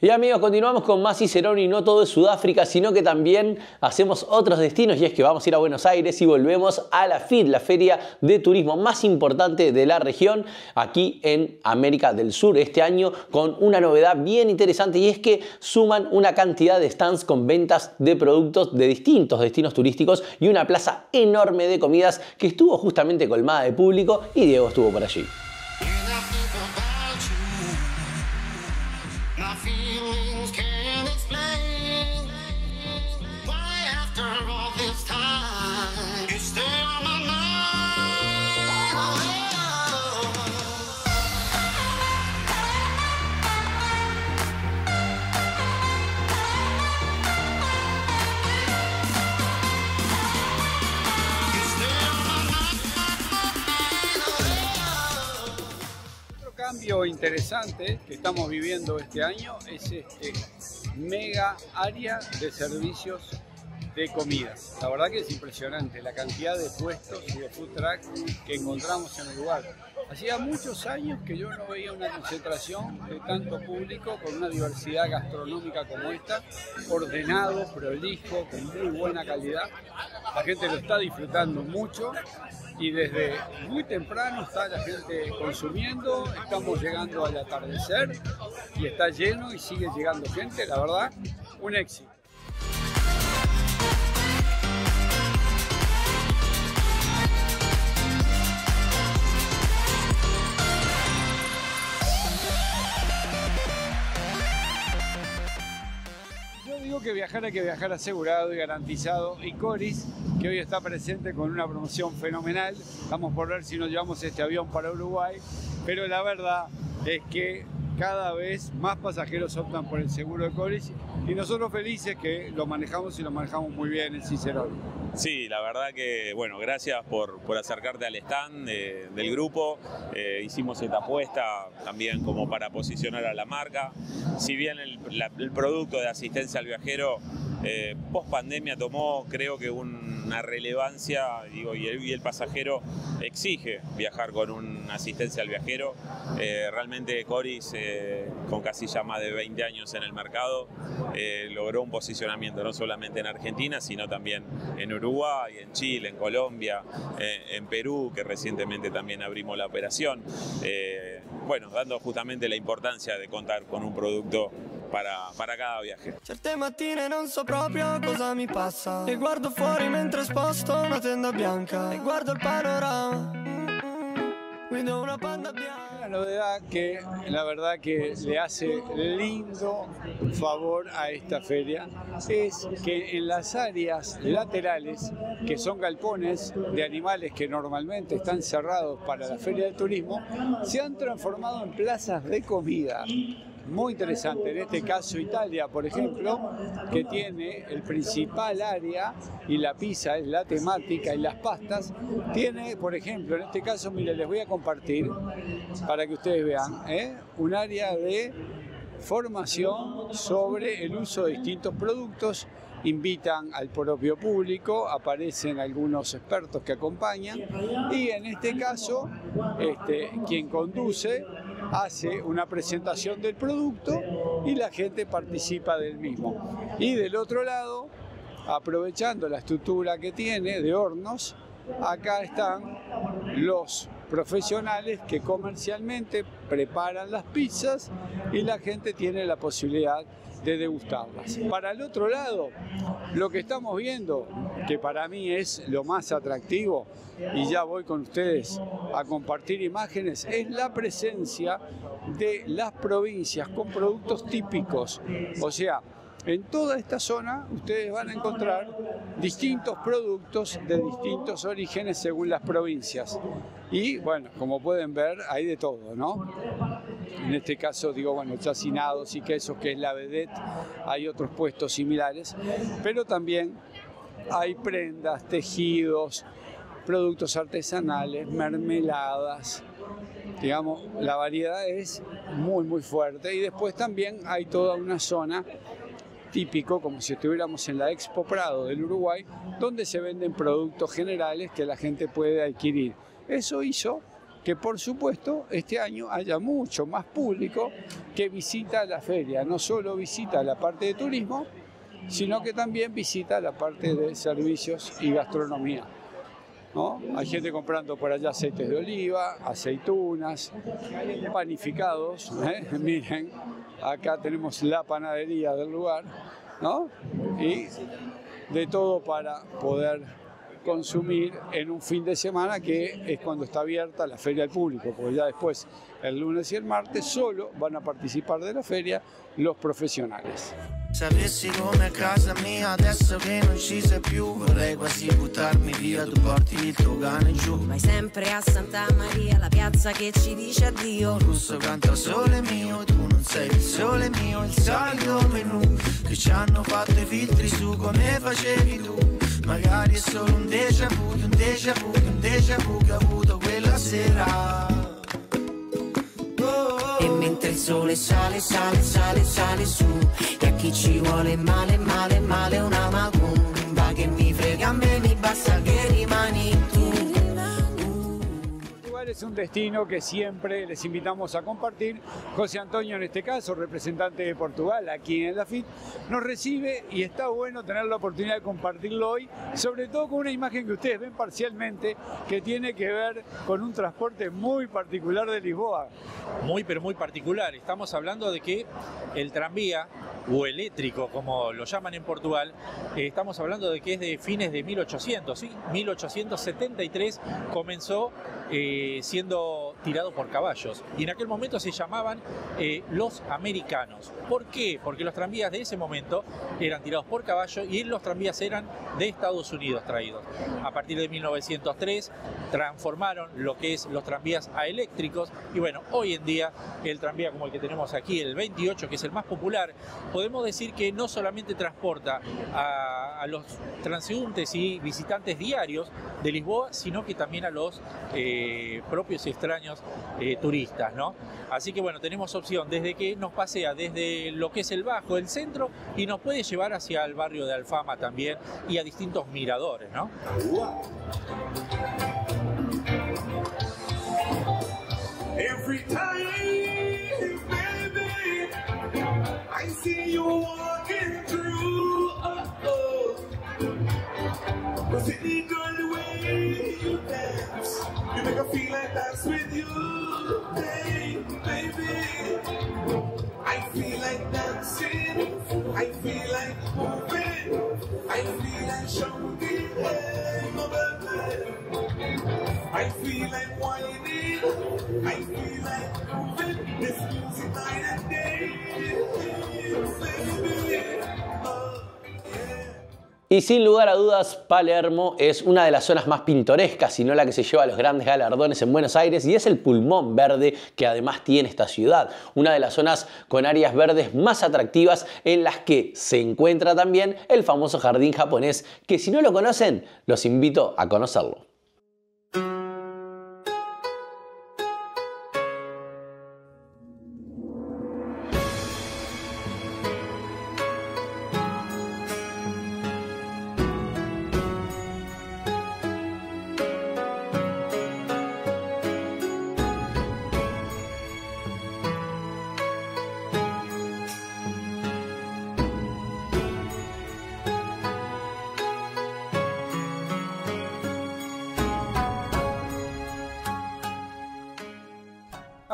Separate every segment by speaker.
Speaker 1: Y amigos, continuamos con más Cicerón y no todo es Sudáfrica, sino que también hacemos otros destinos y es que vamos a ir a Buenos Aires y volvemos a la FIT, la feria de turismo más importante de la región, aquí en América del Sur este año con una novedad bien interesante y es que suman una cantidad de stands con ventas de productos de distintos destinos turísticos y una plaza enorme de comidas que estuvo justamente colmada de público y Diego estuvo por allí.
Speaker 2: My feelings can't interesante que estamos viviendo este año es este mega área de servicios de comidas. La verdad que es impresionante la cantidad de puestos y de food truck que encontramos en el lugar. Hacía muchos años que yo no veía una concentración de tanto público con una diversidad gastronómica como esta, ordenado, prolijo, con muy buena calidad. La gente lo está disfrutando mucho y desde muy temprano está la gente consumiendo, estamos llegando al atardecer y está lleno y sigue llegando gente, la verdad, un éxito. Que viajar hay que viajar asegurado y garantizado. Y Coris, que hoy está presente con una promoción fenomenal. Vamos por ver si nos llevamos este avión para Uruguay. Pero la verdad es que cada vez más pasajeros optan por el seguro de Coris y nosotros felices que lo manejamos y lo manejamos muy bien en Cicerón.
Speaker 3: Sí, la verdad que, bueno, gracias por, acercarte al stand del grupo. Eh, hicimos esta apuesta también como para posicionar a la marca. Si bien el, producto de asistencia al viajero eh, post pandemia tomó creo que una relevancia digo, y, el, pasajero exige viajar con una asistencia al viajero. Eh, realmente Coris, eh, con casi ya más de 20 años en el mercado, logró un posicionamiento no solamente en Argentina, sino también en Uruguay, en Chile, en Colombia, en Perú, que recientemente también abrimos la operación. bueno, dando justamente la importancia de contar con un producto para, para cada viaje.
Speaker 4: Certe mattine non so proprio cosa mi passa. E guardo fuori mentre sposto una tenda bianca. E guardo il panorama. Guido una panda bianca.
Speaker 2: La novedad que la verdad que le hace lindo favor a esta feria es que en las áreas laterales, que son galpones de animales que normalmente están cerrados para la feria de turismo, se han transformado en plazas de comida muy interesante. En este caso Italia, por ejemplo, que tiene el principal área y la pizza es la temática y las pastas, tiene, por ejemplo, en este caso, mire, les voy a compartir para que ustedes vean, ¿eh? un área de formación sobre el uso de distintos productos invitan al propio público, aparecen algunos expertos que acompañan y en este caso este, quien conduce hace una presentación del producto y la gente participa del mismo. Y del otro lado, aprovechando la estructura que tiene de hornos, acá están los profesionales que comercialmente preparan las pizzas y la gente tiene la posibilidad de degustarlas. Para el otro lado, lo que estamos viendo, que para mí es lo más atractivo, y ya voy con ustedes a compartir imágenes, es la presencia de las provincias con productos típicos. O sea, en toda esta zona ustedes van a encontrar distintos productos de distintos orígenes según las provincias. Y bueno, como pueden ver, hay de todo, ¿no? En este caso digo, bueno, chacinados y quesos, que es la vedette, hay otros puestos similares, pero también hay prendas, tejidos, productos artesanales, mermeladas, digamos, la variedad es muy, muy fuerte. Y después también hay toda una zona típico, como si estuviéramos en la Expo Prado del Uruguay, donde se venden productos generales que la gente puede adquirir. Eso hizo que por supuesto este año haya mucho más público que visita la feria, no solo visita la parte de turismo, sino que también visita la parte de servicios y gastronomía. ¿no? Hay gente comprando por allá aceites de oliva, aceitunas, panificados. ¿eh? Miren, acá tenemos la panadería del lugar, ¿no? Y de todo para poder consumir en un fin de semana que es cuando está abierta la feria al público, porque ya después, el lunes y el martes, solo van a participar de la feria los profesionales.
Speaker 5: Sapessi come a casa mia adesso che non ci sei più. Vorrei quasi buttarmi via, tu porti il tuo cane giù.
Speaker 6: Vai sempre a Santa Maria, la piazza che ci dice addio.
Speaker 5: Russo canta sole mio, tu non sei il sole mio Il solito menù. Che ci hanno fatto i filtri su come facevi tu. Magari è solo déjà vu, un déjà vu che ho avuto quella sera.
Speaker 6: E mentre il sole sale, sale, sale, sale su E a chi ci vuole male, male, male una macumba Che mi frega a me, mi basta che
Speaker 2: Es un destino que siempre les invitamos a compartir. José Antonio, en este caso, representante de Portugal aquí en la FIT, nos recibe y está bueno tener la oportunidad de compartirlo hoy, sobre todo con una imagen que ustedes ven parcialmente que tiene que ver con un transporte muy particular de Lisboa.
Speaker 7: muy pero muy particular. Estamos hablando de que el tranvía o eléctrico, como lo llaman en Portugal, eh, estamos hablando de que es de fines de 1800, ¿sí? 1873 comenzó eh, siendo tirado por caballos y en aquel momento se llamaban eh, los americanos. ¿Por qué? Porque los tranvías de ese momento eran tirados por caballos y los tranvías eran de Estados Unidos traídos. A partir de 1903 transformaron lo que es los tranvías a eléctricos y bueno, hoy en día el tranvía como el que tenemos aquí, el 28, que es el más popular, podemos decir que no solamente transporta a, a los transeúntes y visitantes diarios de Lisboa, sino que también a los eh, propios y extraños eh, turistas, ¿no? Así que bueno, tenemos opción desde que nos pasea desde lo que es el bajo, el centro, y nos puede llevar hacia el barrio de Alfama también y a distintos miradores, ¿no?
Speaker 8: Baby, I see you walking through. Oh, oh. Feel like dance with you, hey, baby. I feel like dancing. I feel like moving. I feel like shouting, hey, my baby. I feel like whining. I feel like moving. This music night and day. Baby.
Speaker 1: Y sin lugar a dudas, Palermo es una de las zonas más pintorescas, si no la que se lleva los grandes galardones en Buenos Aires, y es el pulmón verde que además tiene esta ciudad. Una de las zonas con áreas verdes más atractivas en las que se encuentra también el famoso jardín japonés, que si no lo conocen, los invito a conocerlo.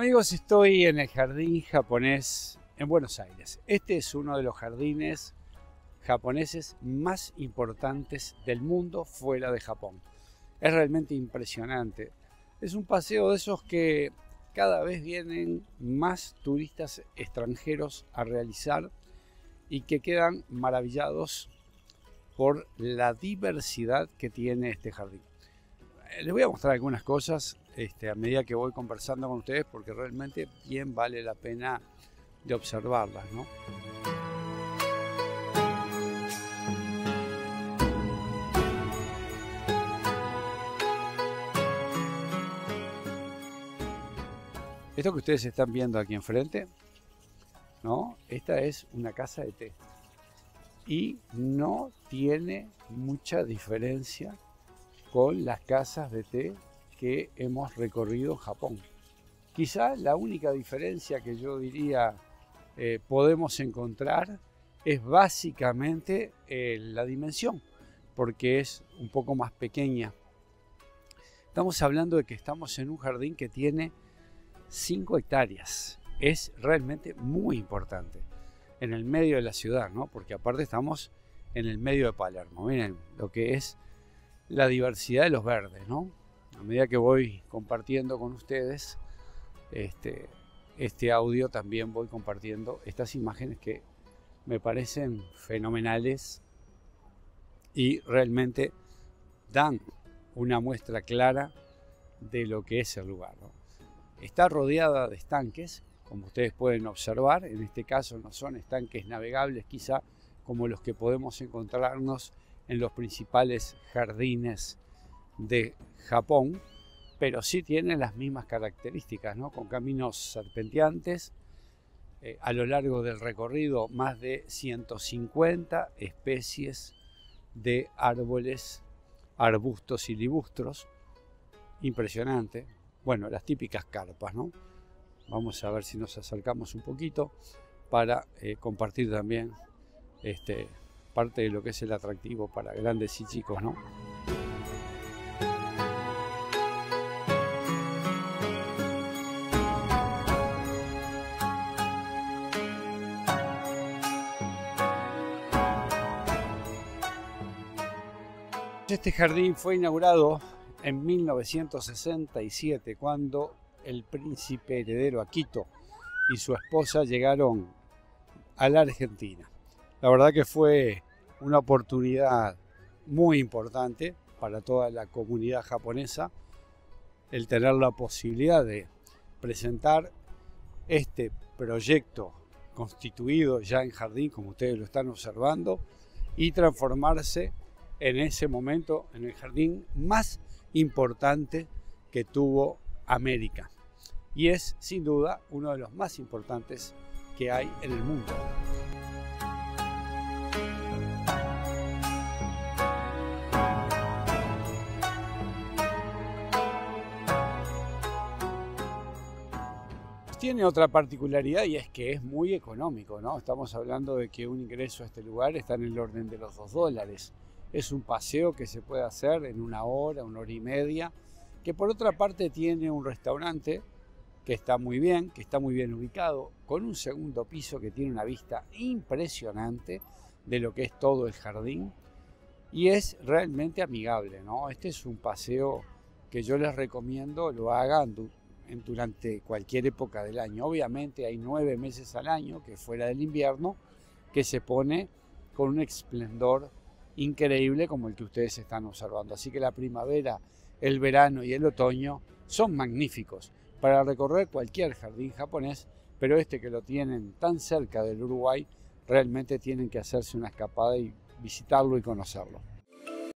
Speaker 2: Amigos, estoy en el jardín japonés en Buenos Aires. Este es uno de los jardines japoneses más importantes del mundo fuera de Japón. Es realmente impresionante. Es un paseo de esos que cada vez vienen más turistas extranjeros a realizar y que quedan maravillados por la diversidad que tiene este jardín. Eh, Les voy a mostrar algunas cosas este, a medida que voy conversando con ustedes porque realmente bien vale la pena de observarlas. ¿no? Esto que ustedes están viendo aquí enfrente, ¿no? Esta es una casa de té. Y no tiene mucha diferencia con las casas de té que hemos recorrido Japón. Quizá la única diferencia que yo diría eh, podemos encontrar es básicamente eh, la dimensión, porque es un poco más pequeña. Estamos hablando de que estamos en un jardín que tiene 5 hectáreas. Es realmente muy importante en el medio de la ciudad, ¿no? Porque aparte estamos en el medio de Palermo. Miren lo que es la diversidad de los verdes, ¿no? A medida que voy compartiendo con ustedes este, este audio, también voy compartiendo estas imágenes que me parecen fenomenales y realmente dan una muestra clara de lo que es el lugar. Está rodeada de estanques, como ustedes pueden observar, en este caso no son estanques navegables quizá como los que podemos encontrarnos en los principales jardines de Japón, pero sí tienen las mismas características, ¿no? con caminos serpenteantes, eh, a lo largo del recorrido más de 150 especies de árboles, arbustos y libustros. Impresionante. Bueno, las típicas carpas, ¿no? Vamos a ver si nos acercamos un poquito para eh, compartir también este, parte de lo que es el atractivo para grandes y chicos, ¿no? Este jardín fue inaugurado en 1967 cuando el príncipe heredero Akito y su esposa llegaron a la Argentina. La verdad que fue una oportunidad muy importante para toda la comunidad japonesa el tener la posibilidad de presentar este proyecto constituido ya en jardín, como ustedes lo están observando, y transformarse en ese momento en el jardín más importante que tuvo América. Y es sin duda uno de los más importantes que hay en el mundo. Tiene otra particularidad y es que es muy económico, ¿no? Estamos hablando de que un ingreso a este lugar está en el orden de los dos dólares. Es un paseo que se puede hacer en una hora, una hora y media, que por otra parte tiene un restaurante que está muy bien, que está muy bien ubicado, con un segundo piso que tiene una vista impresionante de lo que es todo el jardín y es realmente amigable, ¿no? Este es un paseo que yo les recomiendo lo hagan durante cualquier época del año. Obviamente hay nueve meses al año, que fuera del invierno, que se pone con un esplendor increíble como el que ustedes están observando. Así que la primavera, el verano y el otoño son magníficos para recorrer cualquier jardín japonés, pero este que lo tienen tan cerca del Uruguay, realmente tienen que hacerse una escapada y visitarlo y conocerlo.